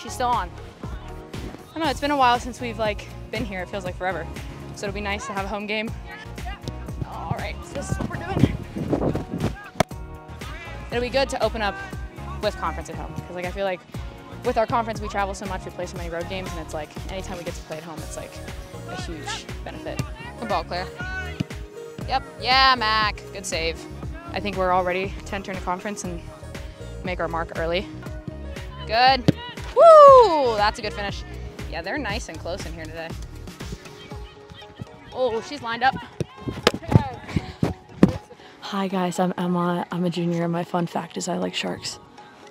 she's still on. I don't know, it's been a while since we've like been here. It feels like forever. So it'll be nice to have a home game. All right, so this is what we're doing. It'll be good to open up with conference at home because like I feel like with our conference we travel so much, we play so many road games, and it's like anytime we get to play at home, it's like a huge benefit. Good ball, Claire. Yep. Yeah, Mac. Good save. I think we're all ready to enter into conference and make our mark early. Good. Woo! That's a good finish. Yeah, they're nice and close in here today. Oh, she's lined up. Hi guys, I'm Emma. I'm a junior, and my fun fact is I like sharks.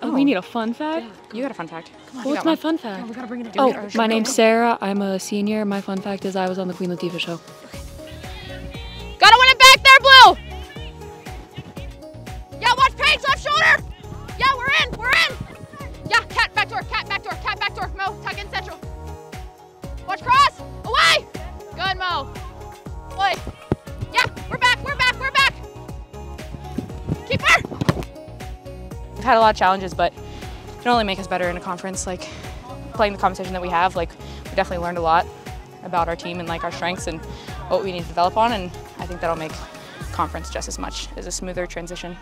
Oh, we need a fun fact? You got a fun fact. Come on, you What's my one. fun fact? We gotta bring it. Oh, my name's Sarah. I'm a senior. My fun fact is I was on the Queen Latifah show. Gotta Play. Yeah, we're back, we're back, we're back! Keep her! We've had a lot of challenges, but it can only make us better in a conference. Like, playing the competition that we have, like, we definitely learned a lot about our team and like our strengths and what we need to develop on and I think that'll make conference just as much as a smoother transition.